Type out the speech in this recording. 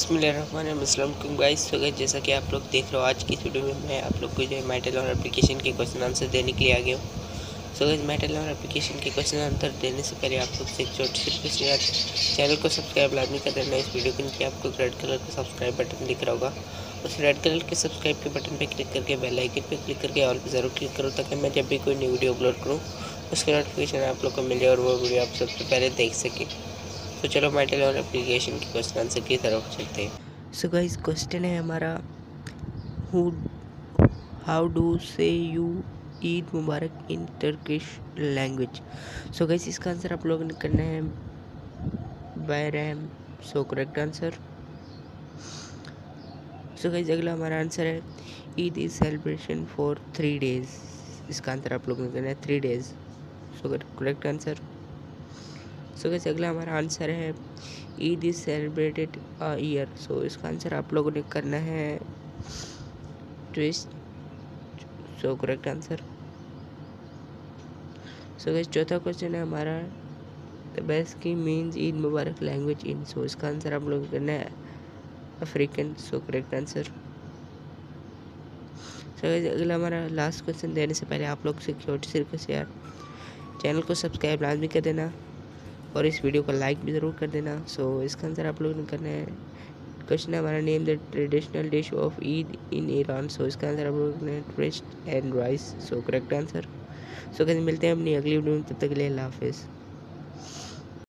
बसमिलकुम guys तो guys जैसा कि आप लोग देख रहे हो, आज की वीडियो में मैं आप लोग को जो है मेटल और एप्लीकेशन के क्वेश्चन आंसर देने के लिए आ गया हूँ। सो गाइस मेटल और एप्लीकेशन के क्वेश्चन आंसर देने से पहले आप लोग से एक छोटी सी रिक्वेस्ट चैनल को सब्सक्राइब लाजमी कर देना। इस वीडियो के नीचे आपको रेड कलर का सब्सक्राइब बटन दिख रहा होगा। उस रेड कलर के सब्सक्राइब के बटन पर क्लिक करके बेल आइकन पर क्लिक करके पर ज़रूर क्लिक करो ताकि मैं जब भी कोई नई वीडियो अपलोड करूँ, उसकी नोटिफिकेशन आप लोग को मिले और वो वीडियो आप सबसे पहले देख सकें। तो चलो मेटल और एप्लीकेशन के क्वेश्चन आंसर की तरफ़ चलते हैं। सो गाइस क्वेश्चन है हमारा who how do say you Eid Mubarak in Turkish language so guys इसका आंसर आप लोगों ने करना है। Bye so correct answer so guys अगला हमारा आंसर है Eid is celebration for three days इसका आंसर आप लोगों ने करना है three days so correct answer so कैसे अगला हमारा आंसर है Eid is celebrated a year so इसका आंसर आप लोगों ने करना है। Twist so correct answer so guys चौथा क्वेश्चन है हमारा द बेस्ट की means Eid Mubarak language in so इसका आंसर आप लोगों को करना है African so correct answer so guys अगला हमारा लास्ट क्वेश्चन देने से पहले आप लोग से छोटी सी रिक्वेस्ट यार चैनल को सब्सक्राइब लाजमी कर देना। और इस वीडियो को लाइक भी ज़रूर कर देना। सो so, इसका आंसर आप लोगों ने करना है क्वेश्चन हमारा name the traditional dish of Eid in Iran so इसका आंसर आप लोगों ने trace and rice so correct answer so कैसे मिलते हैं अपनी अगली वीडियो में तब तक के लिए हाफिज़।